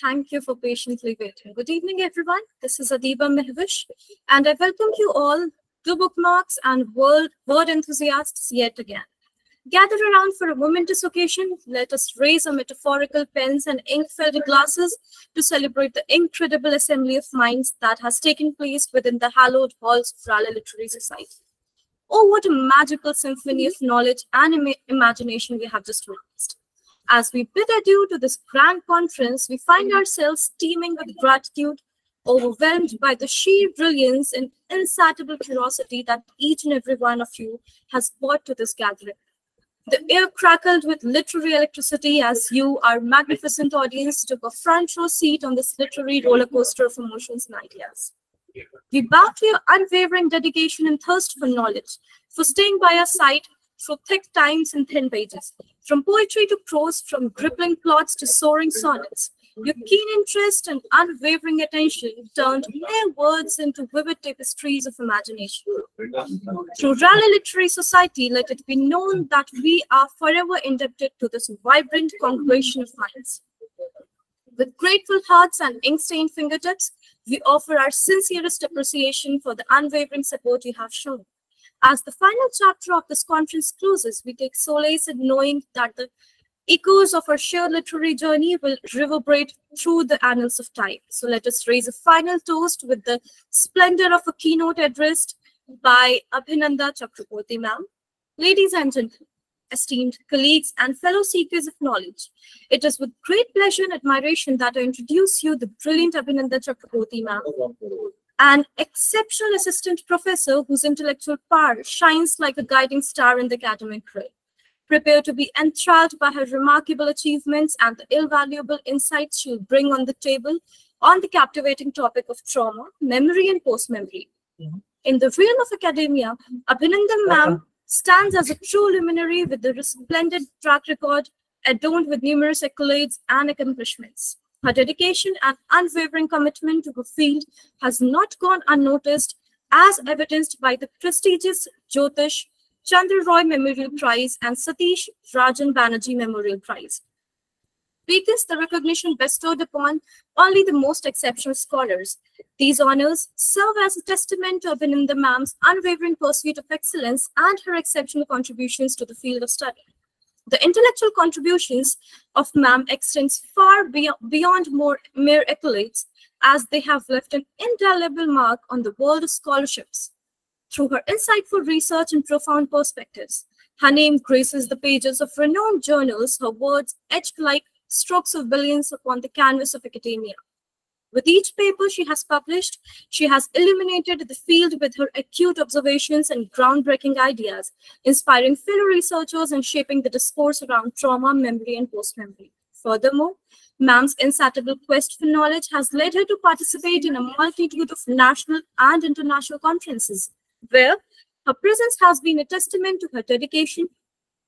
Thank you for patiently waiting. Good evening, everyone. This is Adiba Mehvish, and I welcome you all, to bookmarks and world word enthusiasts yet again. Gather around for a momentous occasion. Let us raise our metaphorical pens and ink-filled glasses to celebrate the incredible assembly of minds that has taken place within the hallowed halls of Raleigh Literary Society. Oh, what a magical symphony of knowledge and Im imagination we have just witnessed. As we bid adieu to this grand conference, we find ourselves teeming with gratitude, overwhelmed by the sheer brilliance and insatiable curiosity that each and every one of you has brought to this gathering. The air crackled with literary electricity as you, our magnificent audience, took a front row seat on this literary roller coaster of emotions and ideas. We bow to your unwavering dedication and thirst for knowledge, for staying by our side through thick times and thin pages, from poetry to prose, from gripping plots to soaring sonnets. Your keen interest and unwavering attention turned mere words into vivid tapestries of imagination. Through Raleigh Literary Society, let it be known that we are forever indebted to this vibrant congregation of minds. With grateful hearts and ink-stained fingertips, we offer our sincerest appreciation for the unwavering support you have shown. As the final chapter of this conference closes, we take solace in knowing that the echoes of our shared literary journey will reverberate through the annals of time. So let us raise a final toast with the splendor of a keynote addressed by Abhinanda Chakraborty ma'am. Ladies and gentlemen, esteemed colleagues and fellow seekers of knowledge, it is with great pleasure and admiration that I introduce you the brilliant Abhinanda Chakraborty ma'am, an exceptional assistant professor whose intellectual power shines like a guiding star in the academic ray prepare to be enthralled by her remarkable achievements and the invaluable insights she'll bring on the table on the captivating topic of trauma, memory, and post-memory. Mm-hmm. In the realm of academia, Abhinandan ma'am stands as a true luminary with a resplendent track record adorned with numerous accolades and accomplishments. Her dedication and unwavering commitment to her field has not gone unnoticed, as evidenced by the prestigious Jyotish Chandra Roy Memorial Prize, and Satish Rajan Banerjee Memorial Prize. Because the recognition bestowed upon only the most exceptional scholars. These honors serve as a testament to Abhinanda Ma'am's unwavering pursuit of excellence and her exceptional contributions to the field of study. The intellectual contributions of Ma'am extends far beyond more mere accolades, as they have left an indelible mark on the world of scholarships through her insightful research and profound perspectives. Her name graces the pages of renowned journals, her words etched like strokes of billions upon the canvas of academia. With each paper she has published, she has illuminated the field with her acute observations and groundbreaking ideas, inspiring fellow researchers and shaping the discourse around trauma, memory, and post-memory. Furthermore, Ma'am's insatiable quest for knowledge has led her to participate in a multitude of national and international conferences, where her presence has been a testament to her dedication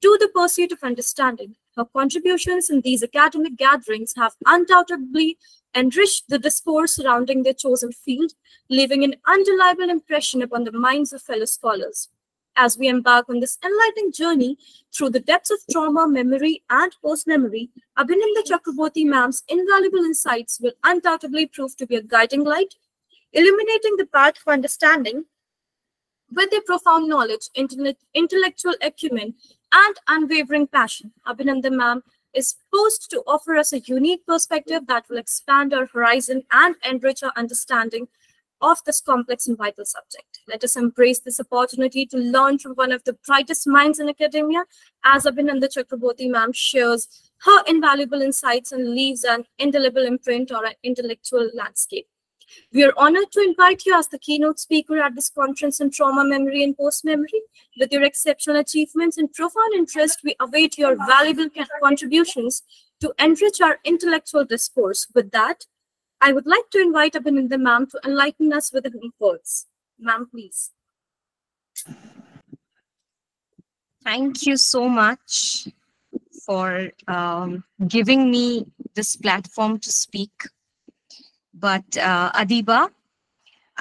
to the pursuit of understanding. Her contributions in these academic gatherings have undoubtedly enriched the discourse surrounding their chosen field, leaving an undeniable impression upon the minds of fellow scholars. As we embark on this enlightening journey through the depths of trauma, memory, and post-memory, Abhinanda Chakraborty ma'am's invaluable insights will undoubtedly prove to be a guiding light, illuminating the path of understanding with their profound knowledge, intellectual acumen, and unwavering passion, Abhinanda ma'am is posed to offer us a unique perspective that will expand our horizon and enrich our understanding of this complex and vital subject. Let us embrace this opportunity to learn from one of the brightest minds in academia, as Abhinanda Chakraborty ma'am shares her invaluable insights and leaves an indelible imprint on our intellectual landscape. We are honored to invite you as the keynote speaker at this conference on trauma memory and post-memory. With your exceptional achievements and profound interest, we await your valuable contributions to enrich our intellectual discourse. With that, I would like to invite Abhinanda ma'am to enlighten us with her words. Ma'am, please. Thank you so much for um, giving me this platform to speak but uh, Adiba,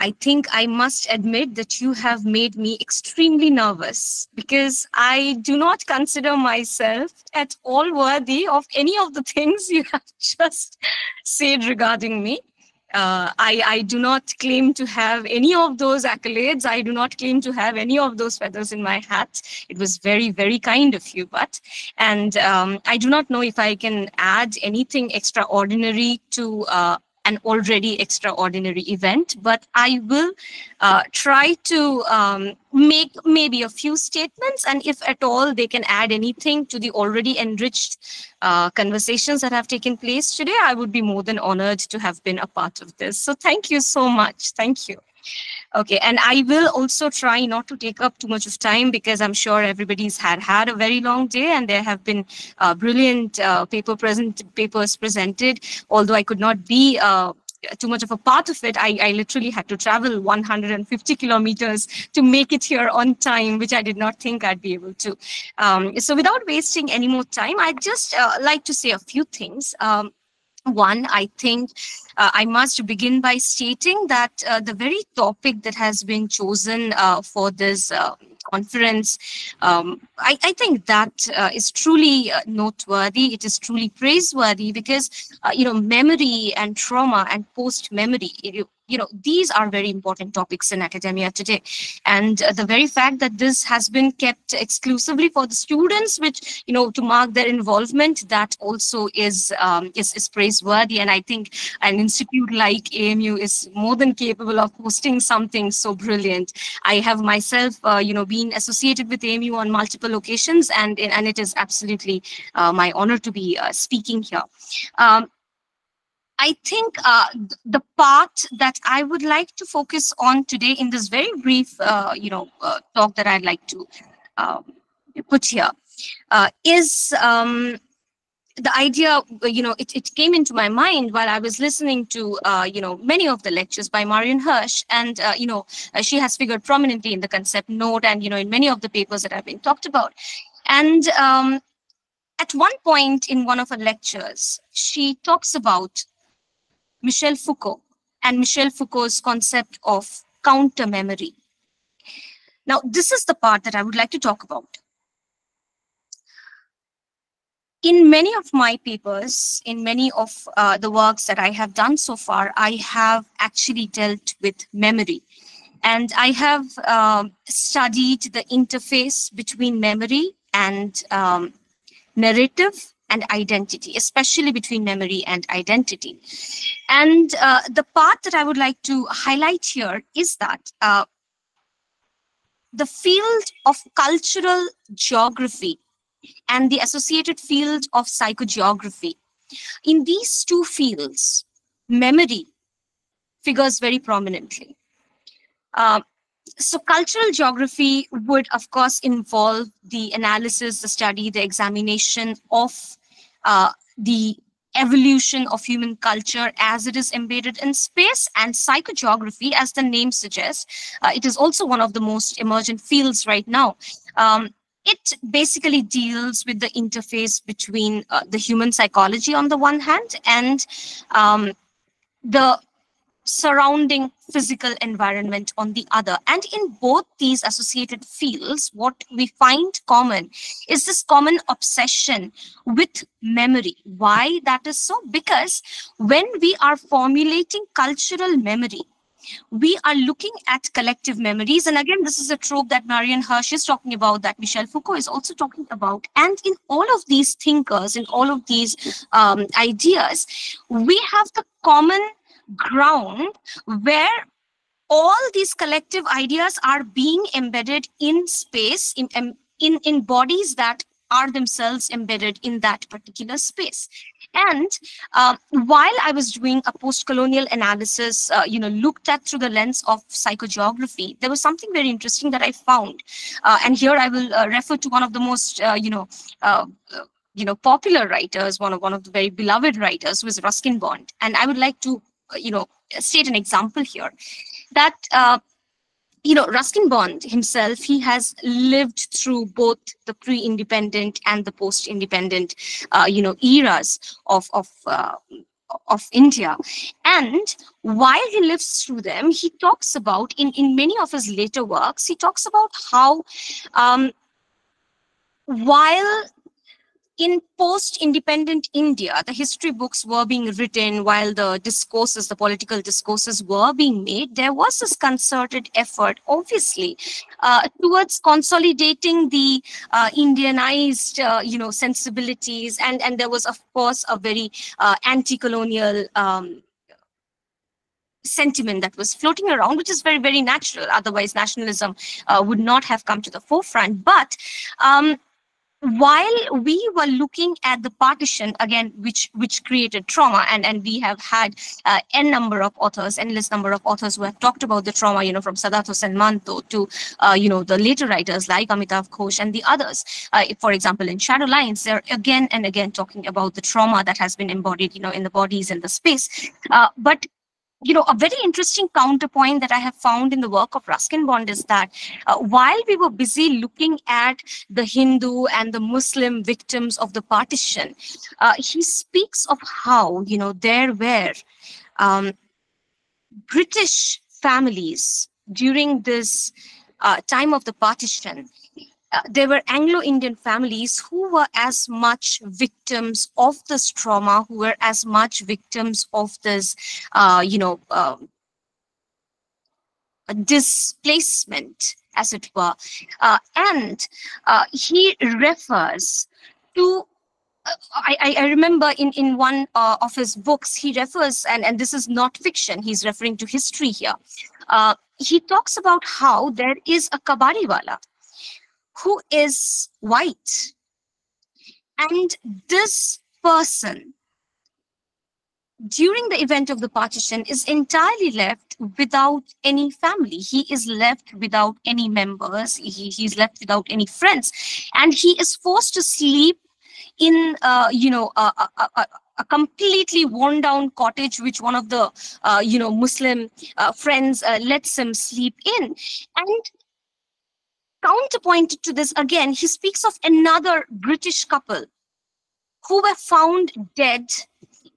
I think I must admit that you have made me extremely nervous because I do not consider myself at all worthy of any of the things you have just said regarding me. Uh, I, I do not claim to have any of those accolades. I do not claim to have any of those feathers in my hat. It was very, very kind of you, but, and um, I do not know if I can add anything extraordinary to uh, an already extraordinary event, but I will uh, try to um, make maybe a few statements, and if at all they can add anything to the already enriched uh, conversations that have taken place today, I would be more than honored to have been a part of this. So thank you so much. Thank you. Okay, and I will also try not to take up too much of time because I'm sure everybody's had had a very long day and there have been uh, brilliant uh, paper present papers presented. Although I could not be uh, too much of a part of it, I, I literally had to travel 150 kilometers to make it here on time, which I did not think I'd be able to. Um, so without wasting any more time, I'd just uh, like to say a few things. Um, one, I think uh, I must begin by stating that uh, the very topic that has been chosen uh, for this uh, conference, um, I, I, think that uh, is truly uh, noteworthy. It is truly praiseworthy because, you know, memory and trauma and post-memory, you know, these are very important topics in academia today. And uh, the very fact that this has been kept exclusively for the students, which, you know, to mark their involvement, that also is, um, is, is praiseworthy. And I think an institute like AMU is more than capable of hosting something so brilliant. I have myself, uh, you know, been associated with AMU on multiple occasions, and, and it is absolutely uh, my honor to be uh, speaking here. Um, I think uh, the part that I would like to focus on today in this very brief, uh, you know, uh, talk that I'd like to um, put here uh, is um, the idea, you know, it, it came into my mind while I was listening to, uh, you know, many of the lectures by Marianne Hirsch. And, uh, you know, she has figured prominently in the concept note and, you know, in many of the papers that have been talked about. And um, at one point in one of her lectures, she talks about Michel Foucault and Michel Foucault's concept of counter memory. Now, this is the part that I would like to talk about. In many of my papers, in many of uh, the works that I have done so far, I have actually dealt with memory. And I have uh, studied the interface between memory and um, narrative and identity, especially between memory and identity. And uh, the part that I would like to highlight here is that uh, the field of cultural geography and the associated field of psychogeography. In these two fields, memory figures very prominently. Uh, so cultural geography would, of course, involve the analysis, the study, the examination of uh, the evolution of human culture as it is embedded in space and psychogeography, as the name suggests. Uh, it is also one of the most emergent fields right now. Um, it basically deals with the interface between uh, the human psychology on the one hand and um, the surrounding physical environment on the other. And in both these associated fields, what we find common is this common obsession with memory. Why that is so? Because when we are formulating cultural memory, we are looking at collective memories. And again, this is a trope that Marianne Hirsch is talking about, that Michel Foucault is also talking about. And in all of these thinkers, in all of these um, ideas, we have the common ground where all these collective ideas are being embedded in space in in in bodies that are themselves embedded in that particular space. And uh, while i was doing a post-colonial analysis uh, you know looked at through the lens of psychogeography there was something very interesting that i found. Uh, and here i will uh, refer to one of the most uh, you know uh, you know popular writers one of one of the very beloved writers was ruskin bond. And i would like to you know, state an example here that, uh, you know, Ruskin Bond himself, he has lived through both the pre-independent and the post-independent, uh, you know, eras of, of uh, of India. And while he lives through them, he talks about, in, in many of his later works, he talks about how um, while in post-independent India, the history books were being written while the discourses, the political discourses were being made. There was this concerted effort, obviously, uh, towards consolidating the uh, Indianized, uh, you know, sensibilities, and and there was, of course, a very uh, anti-colonial. Um, sentiment that was floating around, which is very, very natural. Otherwise, nationalism uh, would not have come to the forefront. But um, while we were looking at the partition again which which created trauma and and we have had uh, n number of authors endless number of authors who have talked about the trauma you know from Saadat Hasan Manto to uh, you know the later writers like Amitav Ghosh and the others. Uh, for example in shadow lines they're again and again talking about the trauma that has been embodied you know in the bodies and the space. Uh, but you know, a very interesting counterpoint that I have found in the work of Ruskin Bond is that uh, while we were busy looking at the Hindu and the Muslim victims of the partition, uh, he speaks of how, you know, there were um, British families during this uh, time of the partition uh, there were Anglo-Indian families who were as much victims of this trauma, who were as much victims of this, uh, you know, um, displacement, as it were. Uh, and uh, he refers to uh, I, I, remember in, in one uh, of his books, he refers, and, and this is not fiction, he's referring to history here. Uh, he talks about how there is a kabadiwala who is white. And this person, during the event of the partition, is entirely left without any family. He is left without any members. He, he's left without any friends. And he is forced to sleep in, uh, you know, a, a, a, a completely worn down cottage which one of the uh, you know muslim uh, friends uh, lets him sleep in and counterpointed to this again, he speaks of another British couple who were found dead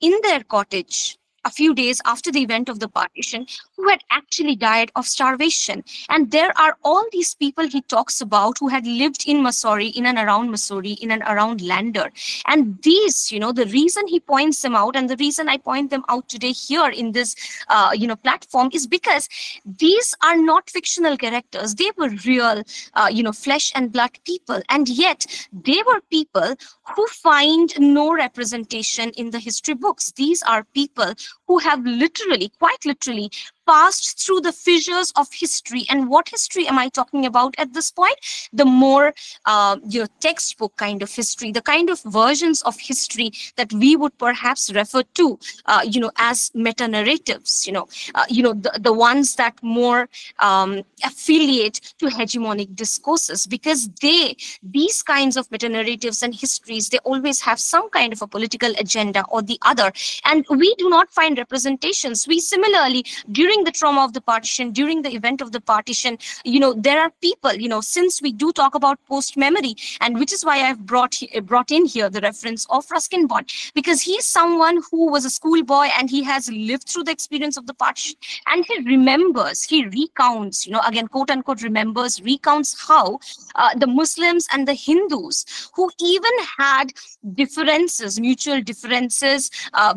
in their cottage a few days after the event of the partition who had actually died of starvation. And there are all these people he talks about who had lived in Mussoorie, in and around Mussoorie, in and around Landour. And these, you know, the reason he points them out and the reason I point them out today here in this, uh, you know, platform is because these are not fictional characters. They were real, uh, you know, flesh and blood people. And yet they were people who find no representation in the history books. These are people who have literally, quite literally, passed through the fissures of history. And what history am I talking about at this point? The more uh, your textbook kind of history, the kind of versions of history that we would perhaps refer to, uh, you know, as meta narratives. You know, uh, you know the, the ones that more um, affiliate to hegemonic discourses, because they these kinds of meta narratives and histories they always have some kind of a political agenda or the other, and we do not find representations. We similarly during during the trauma of the partition, during the event of the partition, you know, there are people, you know, since we do talk about post memory, and which is why I've brought brought in here the reference of Ruskin Bond, because he's someone who was a schoolboy and he has lived through the experience of the partition, and he remembers, he recounts, you know, again, quote unquote, remembers, recounts how uh, the Muslims and the Hindus, who even had differences, mutual differences, uh,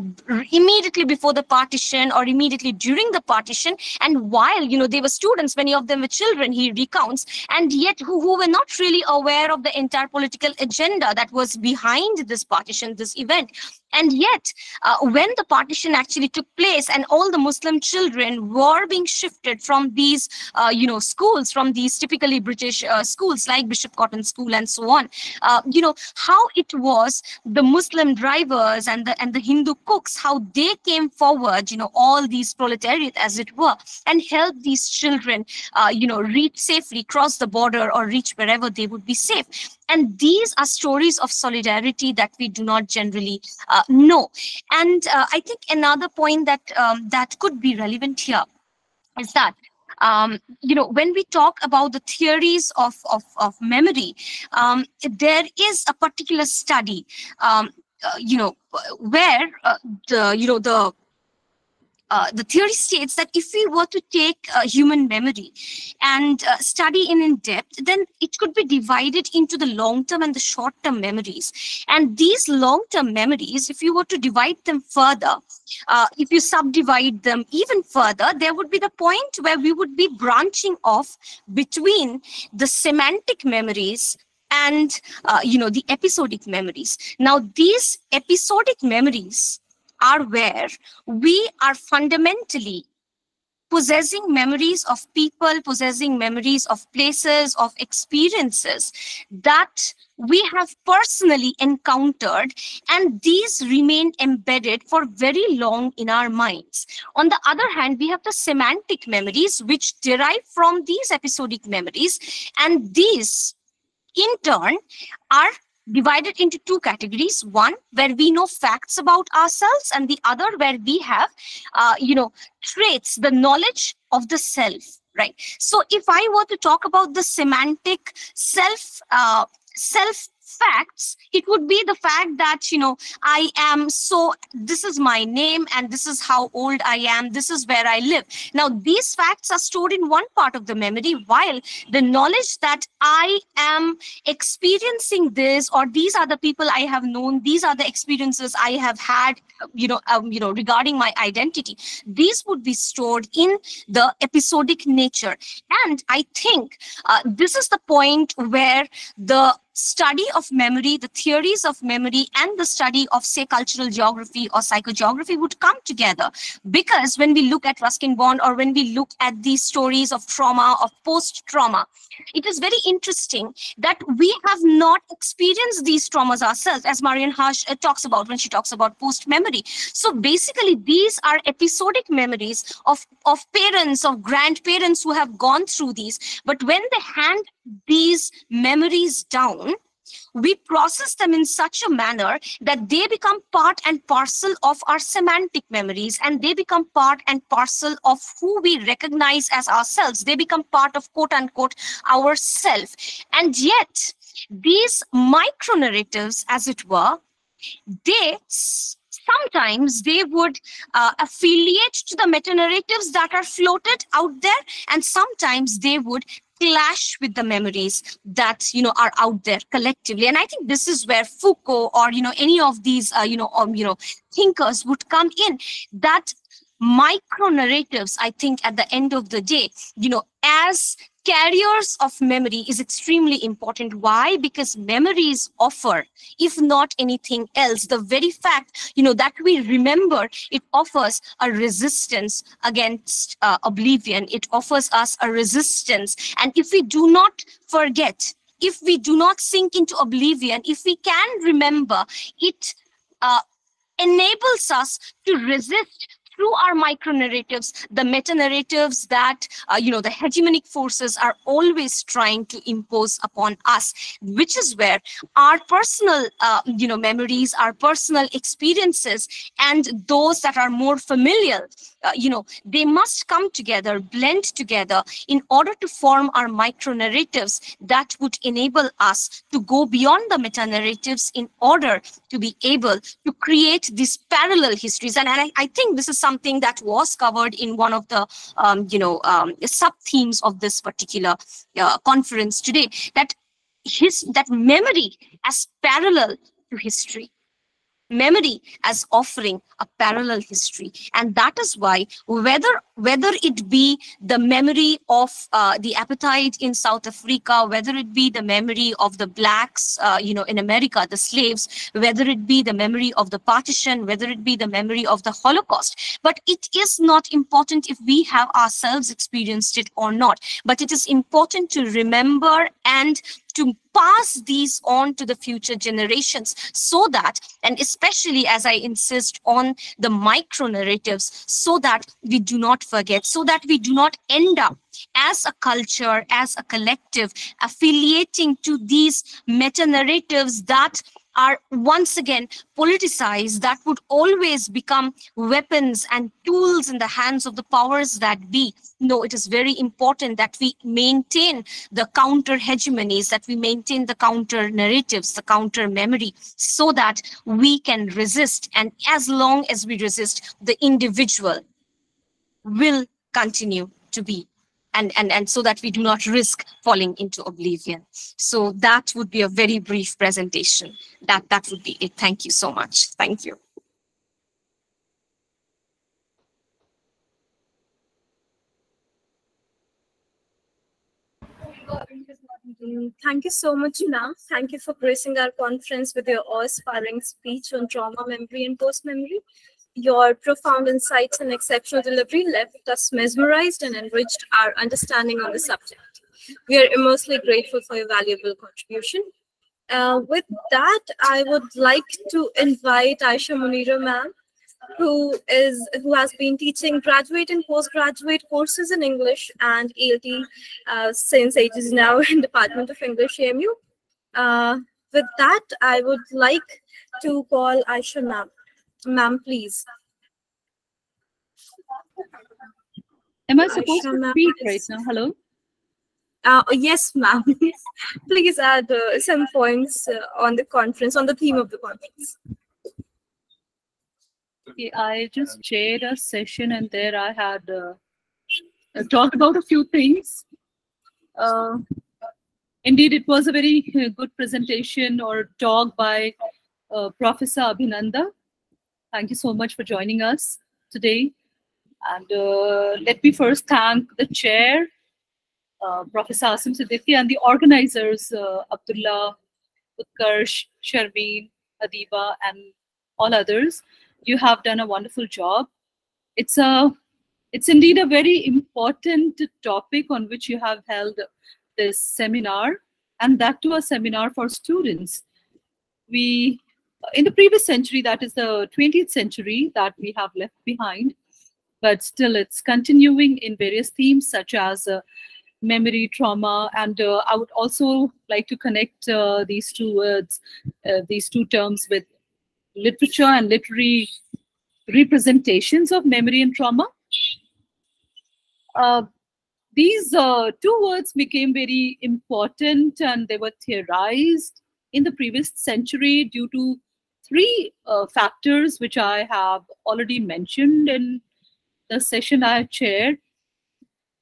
immediately before the partition or immediately during the partition partition. And while you know they were students many of them were children he recounts. And yet who, who were not really aware of the entire political agenda that was behind this partition this event and yet, uh, when the partition actually took place and all the Muslim children were being shifted from these, uh, you know, schools, from these typically British uh, schools like Bishop Cotton School and so on, uh, you know, how it was the Muslim drivers and the and the Hindu cooks, how they came forward, you know, all these proletariat as it were, and helped these children, uh, you know, reach safely, cross the border or reach wherever they would be safe. And these are stories of solidarity that we do not generally uh, know. And uh, I think another point that um, that could be relevant here is that um, you know, when we talk about the theories of, of, of memory, um, there is a particular study um, uh, you know, where uh, the, you know, the uh, the theory states that if we were to take uh, human memory and uh, study it in depth, then it could be divided into the long-term and the short-term memories. And these long-term memories, if you were to divide them further, uh, if you subdivide them even further, there would be the point where we would be branching off between the semantic memories and uh, you know the episodic memories now these episodic memories are where we are fundamentally possessing memories of people, possessing memories of places, of experiences that we have personally encountered, and these remain embedded for very long in our minds. On the other hand, we have the semantic memories, which derive from these episodic memories, and these in turn are divided into two categories. One where we know facts about ourselves and the other where we have uh, you know traits the knowledge of the self right? So if i were to talk about the semantic self uh, self facts it would be the fact that you know i am so this is my name and this is how old i am this is where i live. Now these facts are stored in one part of the memory while the knowledge that i am experiencing this or these are the people i have known these are the experiences i have had you know um, you know regarding my identity these would be stored in the episodic nature. And i think uh, this is the point where the study of memory, the theories of memory, and the study of, say, cultural geography or psychogeography would come together. Because when we look at Ruskin Bond or when we look at these stories of trauma, of post trauma, it is very interesting that we have not experienced these traumas ourselves, as Marianne Hirsch uh, talks about when she talks about post memory. So basically, these are episodic memories of, of parents, of grandparents who have gone through these. But when they hand these memories down, we process them in such a manner that they become part and parcel of our semantic memories and they become part and parcel of who we recognize as ourselves. They become part of quote unquote our self. And yet, these micro narratives, as it were, they sometimes they would uh, affiliate to the meta narratives that are floated out there and sometimes they would clash with the memories that you know are out there collectively. And i think this is where foucault or you know any of these uh, you know um, you know thinkers would come in. That micro narratives i think at the end of the day you know as carriers of memory is extremely important. Why? Because memories offer, if not anything else, the very fact, you know, that we remember, it offers a resistance against uh, oblivion. It offers us a resistance. And if we do not forget, if we do not sink into oblivion, if we can remember, it uh, enables us to resist through our micro narratives, the meta narratives that, uh, you know, the hegemonic forces are always trying to impose upon us, which is where our personal, uh, you know, memories, our personal experiences, and those that are more familiar uh, you know, they must come together, blend together in order to form our micro narratives that would enable us to go beyond the meta narratives in order to be able to create these parallel histories. And, and I, I, think this is something that was covered in one of the, um, you know, um, sub themes of this particular uh, conference today. That his that memory as parallel to history memory as offering a parallel history. And that is why whether whether it be the memory of uh, the apartheid in south africa whether it be the memory of the blacks uh, you know in america the slaves whether it be the memory of the partition whether it be the memory of the holocaust. But it is not important if we have ourselves experienced it or not. But it is important to remember and to pass these on to the future generations so that, and especially as I insist on the micro narratives, so that we do not forget, so that we do not end up as a culture, as a collective, affiliating to these meta narratives that are once again politicized, that would always become weapons and tools in the hands of the powers that be. No, it is very important that we maintain the counter hegemonies, that we maintain the counter narratives, the counter memory, so that we can resist. And as long as we resist, the individual will continue to be and, and, and so that we do not risk falling into oblivion. So that would be a very brief presentation. That, that would be it. Thank you so much. Thank you. Thank you so much, Na. Thank you for gracing our conference with your awe-inspiring speech on trauma, memory, and post-memory. Your profound insights and exceptional delivery left us mesmerized and enriched our understanding on the subject. We are immensely grateful for your valuable contribution. Uh, with that, I would like to invite Aisha Munira ma'am, who is who has been teaching graduate and postgraduate courses in English and ELT uh, since ages now in Department of English AMU. Uh, with that, I would like to call Aisha ma'am. Ma'am, please. Am I supposed Aisha, to speak right now? Hello? Uh, yes, ma'am. please add uh, some points uh, on the conference, on the theme of the conference. Okay, I just chaired a session and there I had uh, uh, talked about a few things. Uh, indeed, it was a very good presentation or talk by uh, Professor Abhinanda. Thank you so much for joining us today. And uh, let me first thank the chair, uh, Professor Asim Siddiqui, and the organizers, uh, Abdullah, Utkarsh, Sharmeen, Adiba, and all others. You have done a wonderful job. It's a, it's indeed a very important topic on which you have held this seminar, and that too a seminar for students. We, in the previous century, that is the 20th century that we have left behind, but still it's continuing in various themes such as uh, memory trauma and uh, i would also like to connect uh, these two words uh, these two terms with literature and literary representations of memory and trauma. Uh, these uh, two words became very important and they were theorized in the previous century due to three uh, factors which i have already mentioned in the session i chaired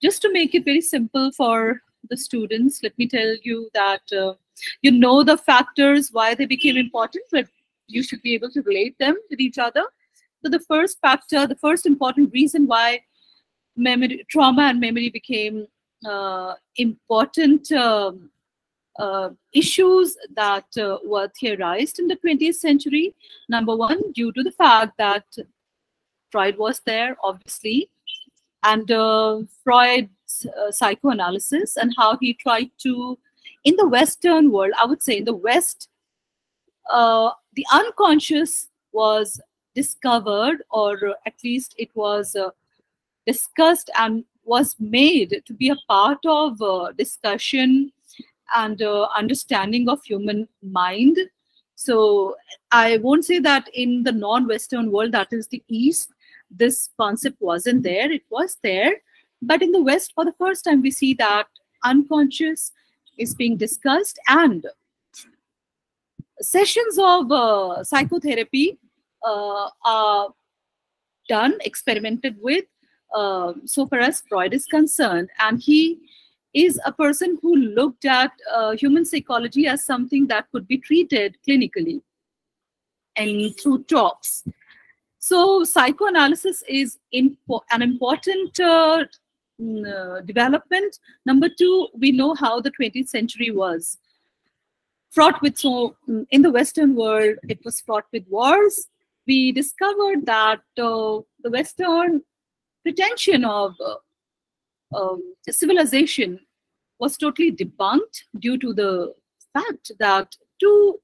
just to make it very simple for the students, let me tell you that uh, you know the factors why they became important, but you should be able to relate them with each other. So the first factor, the first important reason why memory, trauma and memory became uh, important um, uh, issues that uh, were theorized in the 20th century. Number one, due to the fact that Freud was there, obviously, and uh, Freud's uh, psychoanalysis and how he tried to, in the Western world, I would say in the West, uh, the unconscious was discovered, or at least it was uh, discussed and was made to be a part of discussion and uh, understanding of human mind. So I won't say that in the non-Western world, that is the East, this concept wasn't there. It was there. But in the West, for the first time, we see that unconscious is being discussed and sessions of uh, psychotherapy uh, are done, experimented with, uh, so far as Freud is concerned. And he is a person who looked at uh, human psychology as something that could be treated clinically and through talks. So psychoanalysis is impo- an important uh, uh, development. Number two, we know how the 20th century was fraught with so mm, in the Western world, it was fraught with wars. We discovered that uh, the Western pretension of uh, um, civilization was totally debunked due to the fact that two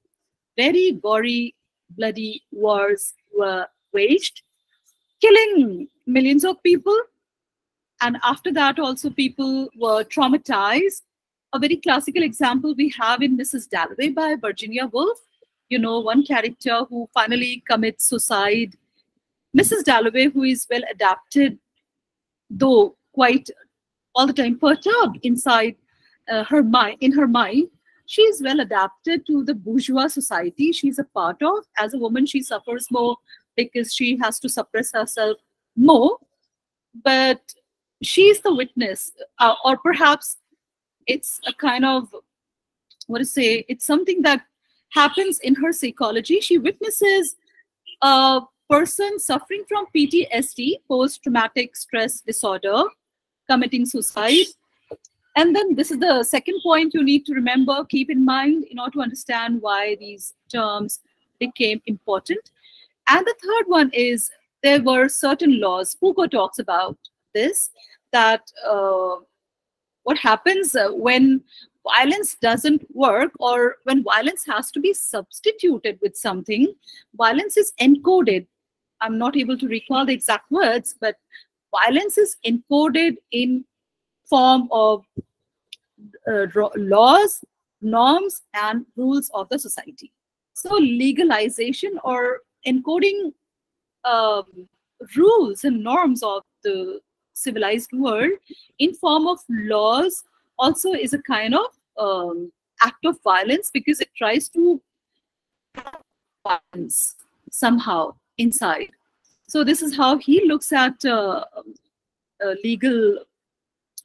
very gory, bloody wars were waged, killing millions of people. And after that, also people were traumatized. A very classical example we have in Mrs. Dalloway by Virginia Woolf, you know, one character who finally commits suicide. Mrs. Dalloway, who is well adapted, though quite all the time perturbed inside uh, her mind, in her mind, she is well adapted to the bourgeois society she's a part of. As a woman, she suffers more because she has to suppress herself more. But she's the witness, uh, or perhaps it's a kind of what to say, it's something that happens in her psychology. She witnesses a person suffering from PTSD, post traumatic stress disorder, committing suicide. And then this is the second point you need to remember, keep in mind in order to understand why these terms became important. And the third one is there were certain laws. Foucault talks about this that uh, what happens uh, when violence doesn't work or when violence has to be substituted with something, violence is encoded. I'm not able to recall the exact words, but violence is encoded in form of uh, laws, norms, and rules of the society. So legalization or encoding um, rules and norms of the civilized world in form of laws also is a kind of um, act of violence because it tries to violence somehow inside. So this is how he looks at uh, uh, legal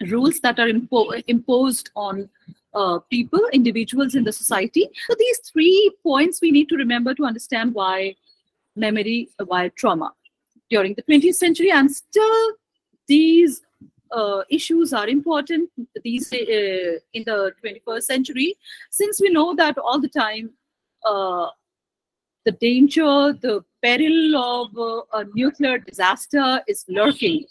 rules that are impo imposed on uh, people, individuals in the society. So these three points we need to remember to understand why memory, why trauma during the 20th century, and still these uh, issues are important these uh, in the 21st century, since we know that all the time uh, the danger, the peril of uh, a nuclear disaster is lurking.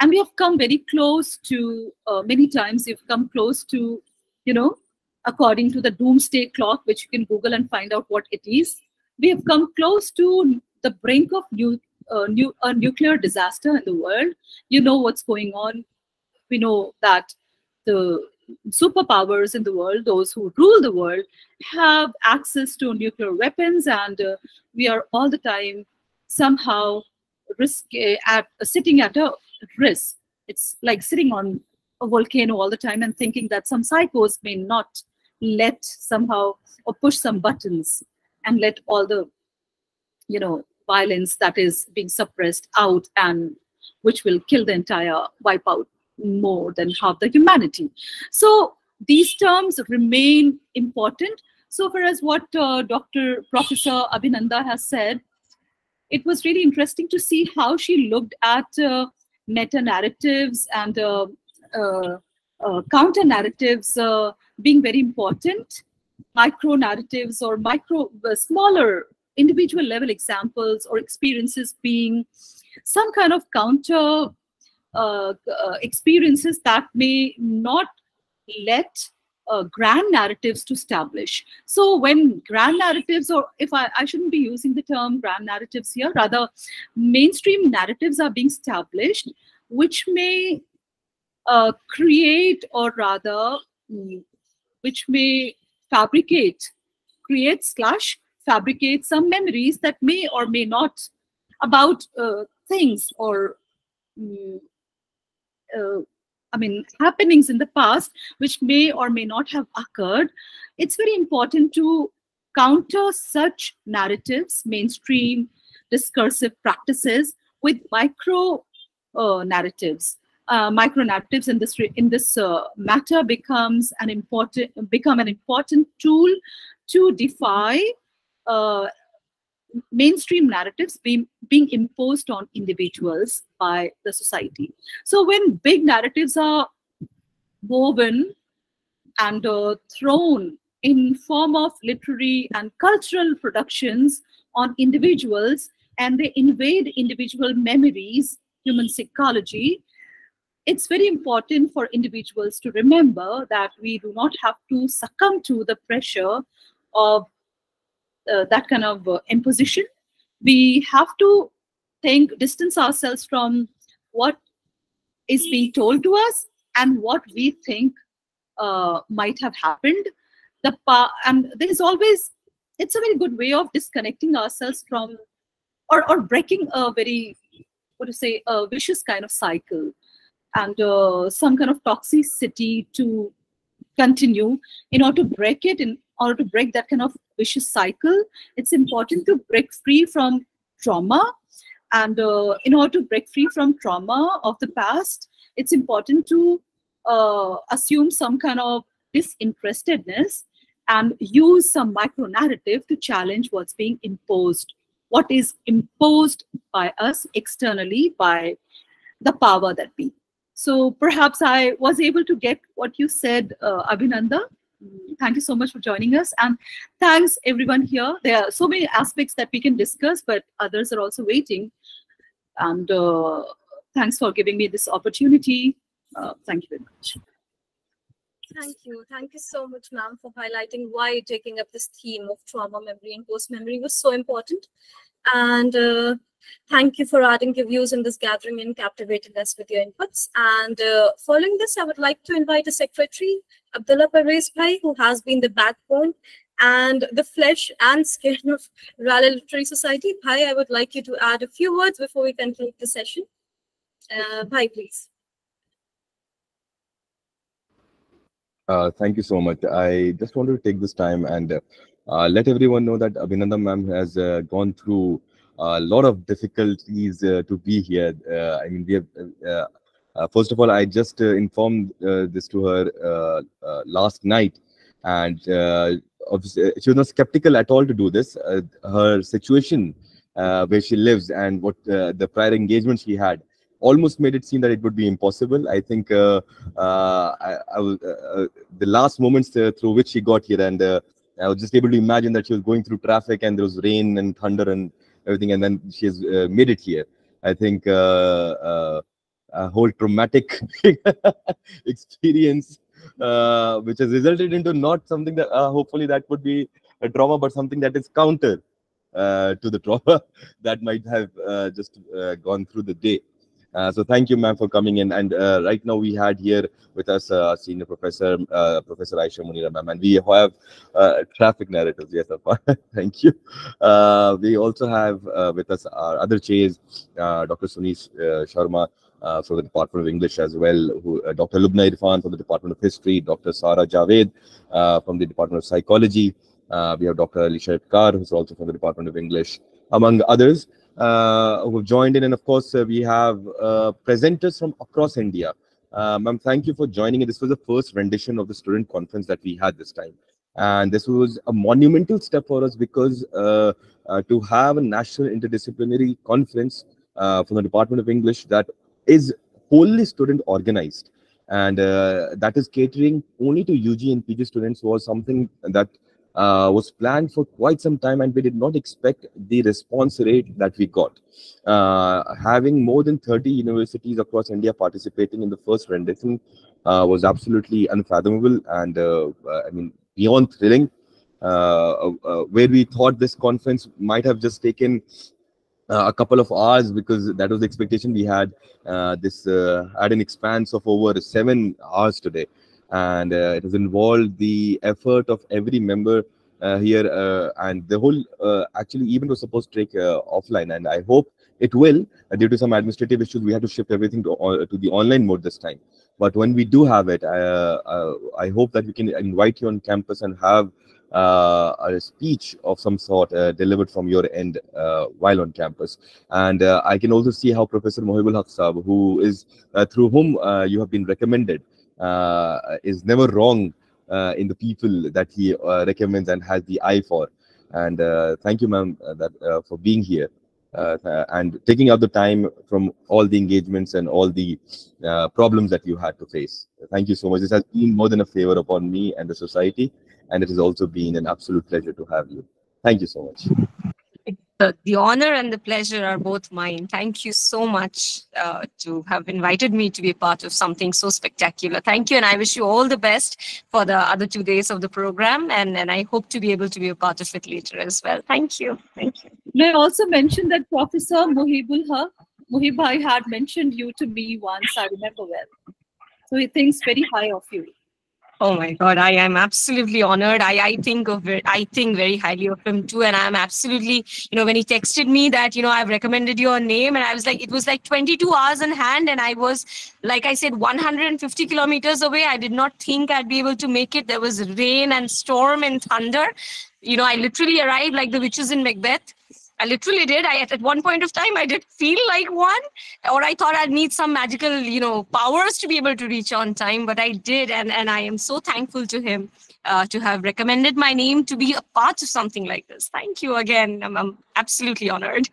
And we have come very close to, uh, many times we've come close to, you know, according to the doomsday clock, which you can Google and find out what it is. We have come close to the brink of a, nu a nuclear disaster in the world, you know what's going on. We know that the superpowers in the world, those who rule the world, have access to nuclear weapons, and uh, we are all the time somehow risk uh, at uh, sitting at a risk. It's like sitting on a volcano all the time and thinking that some psychos may not let somehow or push some buttons and let all the you know violence that is being suppressed out and which will kill the entire, wipe out more than half the humanity. So these terms remain important. So far as what uh, Dr. Professor Abhinanda has said, it was really interesting to see how she looked at uh, meta-narratives and uh, uh, uh counter-narratives uh, being very important, micro-narratives or micro, smaller individual level examples or experiences being some kind of counter uh, uh, experiences that may not let uh, grand narratives to establish. So when grand narratives, or if I, I shouldn't be using the term grand narratives here, rather mainstream narratives are being established, which may uh, create or rather, mm, which may fabricate, create slash fabricate some memories that may or may not about uh, things or um, uh, I mean, happenings in the past, which may or may not have occurred, it's very important to counter such narratives, mainstream discursive practices, with micro uh, narratives. Uh, micro narratives in this in this uh, matter becomes an important become an important tool to defy uh, mainstream narratives being, being imposed on individuals by the society. So when big narratives are woven and uh, thrown in form of literary and cultural productions on individuals and they invade individual memories, human psychology, it's very important for individuals to remember that we do not have to succumb to the pressure of that kind of uh, imposition. We have to think, distance ourselves from what is being told to us and what we think uh, might have happened. The and there is always it's a very good way of disconnecting ourselves from or, or breaking a very what to say a vicious kind of cycle and uh, some kind of toxicity to continue in order to break it in order to break that kind of vicious cycle it's important to break free from trauma. And uh, in order to break free from trauma of the past it's important to uh, assume some kind of disinterestedness and use some micro narrative to challenge what's being imposed. What is imposed by us externally by the power that be. So perhaps i was able to get what you said uh, abhinanda thank you so much for joining us and thanks everyone here. There are so many aspects that we can discuss but others are also waiting. And uh, thanks for giving me this opportunity. Uh, thank you very much. Thank you. Thank you so much, ma'am, for highlighting why taking up this theme of trauma memory and post memory was so important. And uh, thank you for adding your views in this gathering and captivating us with your inputs. And uh, following this, I would like to invite the secretary, Abdullah Parvez Bhai, who has been the backbone and the flesh and skin of Raleigh Literary Society. Bhai, I would like you to add a few words before we conclude the session. Uh, Bhai, please. Uh, thank you so much. I just wanted to take this time and uh, let everyone know that Abhinanda ma'am has uh, gone through a lot of difficulties uh, to be here. Uh, I mean, we have, uh, first of all, I just informed this to her last night, and obviously she was not skeptical at all to do this. her situation, where she lives, and what the prior engagement she had, almost made it seem that it would be impossible. I think uh, uh, I, I uh, the last moments through which she got here, and I was just able to imagine that she was going through traffic and there was rain and thunder and everything, and then she has made it here. I think a whole traumatic experience, which has resulted into not something that hopefully that would be a trauma, but something that is counter uh, to the trauma that might have uh, just uh, gone through the day. Uh, so thank you, ma'am, for coming in. And uh, right now we had here with us uh, senior professor, uh, Professor Aisha Munira, ma'am, and we have uh, traffic narratives. Yes, thank you. Uh, we also have with us our other chairs, Dr. Sunish Sharma. from the Department of English as well, who, Dr. Lubna Irfan from the Department of History, Dr. Sara Javed from the Department of Psychology, we have Dr. Alicia Ipkar, who's also from the Department of English, among others uh, who've joined in. And of course, uh, we have uh, presenters from across India. Uh, ma'am, thank you for joining. This was the first rendition of the student conference that we had this time. And this was a monumental step for us because uh, uh, to have a national interdisciplinary conference from the Department of English that is wholly student organized and that is catering only to UG and PG students was something that uh, was planned for quite some time and we did not expect the response rate that we got. Uh, having more than 30 universities across India participating in the first rendition uh, was absolutely unfathomable and uh, uh, I mean beyond thrilling. Uh, where we thought this conference might have just taken a couple of hours because that was the expectation we had. this had an expanse of over seven hours today and uh, it has involved the effort of every member uh, here uh, and the whole actually event was supposed to take offline and i hope it will due to some administrative issues we had to shift everything to, to the online mode this time but when we do have it i hope that we can invite you on campus and have uh, a speech of some sort uh, delivered from your end uh, while on campus. And I can also see how Professor Mohibul Haq who is through whom you have been recommended, is never wrong uh, in the people that he uh, recommends and has the eye for. And thank you, ma'am, that for being here. Uh, and taking out the time from all the engagements and all the uh, problems that you had to face. Thank you so much. This has been more than a favor upon me and the society, and it has also been an absolute pleasure to have you. Thank you so much the, the honor and the pleasure are both mine. Thank you so much uh, to have invited me to be a part of something so spectacular. Thank you, and I wish you all the best for the other two days of the program, and, and I hope to be able to be a part of it later as well. Thank you. Thank you. May I also mention that Professor Mohibul Haq, Mohib had mentioned you to me once, I remember well. So he thinks very high of you. Oh my God, I am absolutely honored. I, I think of it, I think very highly of him too. And I'm absolutely, you know, when he texted me that, you know, I've recommended your name, and I was like, it was like 22 hours in hand, and I was, like I said, 150 kilometers away. I did not think I'd be able to make it. There was rain and storm and thunder. You know, I literally arrived like the witches in Macbeth I literally did. I at one point of time I did feel like one, or I thought I'd need some magical, you know, powers to be able to reach on time, but I did, and and I am so thankful to him uh, to have recommended my name to be a part of something like this. Thank you again. I'm, I'm absolutely honored.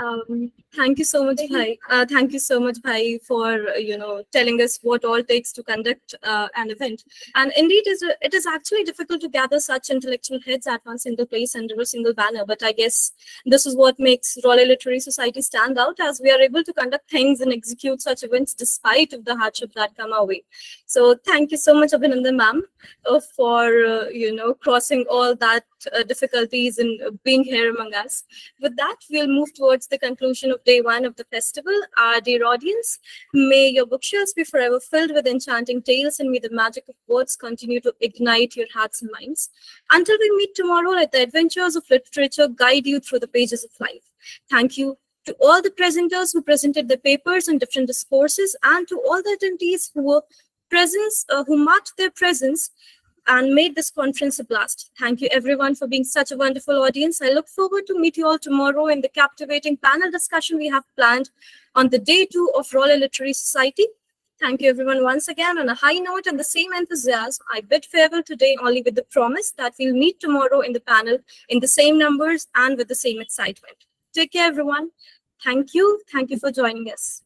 Um, thank you so much, Bhai. Uh, thank you so much, Bhai, for you know telling us what all takes to conduct uh, an event. And indeed, it is it is actually difficult to gather such intellectual heads at one single place under a single banner. But I guess this is what makes Raleigh Literary Society stand out, as we are able to conduct things and execute such events despite of the hardship that come our way. So thank you so much, Abhinandan, ma'am, uh, for uh, you know crossing all that uh, difficulties in being here among us. With that, we'll move towards the conclusion of day one of the festival. Our dear audience, may your bookshelves be forever filled with enchanting tales and may the magic of words continue to ignite your hearts and minds. Until we meet tomorrow, let the adventures of literature guide you through the pages of life. Thank you to all the presenters who presented their papers and different discourses and to all the attendees who were presence, uh, who marked their presence and made this conference a blast. Thank you everyone for being such a wonderful audience. I look forward to meet you all tomorrow in the captivating panel discussion we have planned on the day two of Raleigh Literary Society. Thank you everyone once again. On a high note and the same enthusiasm, I bid farewell today only with the promise that we'll meet tomorrow in the panel in the same numbers and with the same excitement. Take care everyone. Thank you. Thank you for joining us.